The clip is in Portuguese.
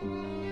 Música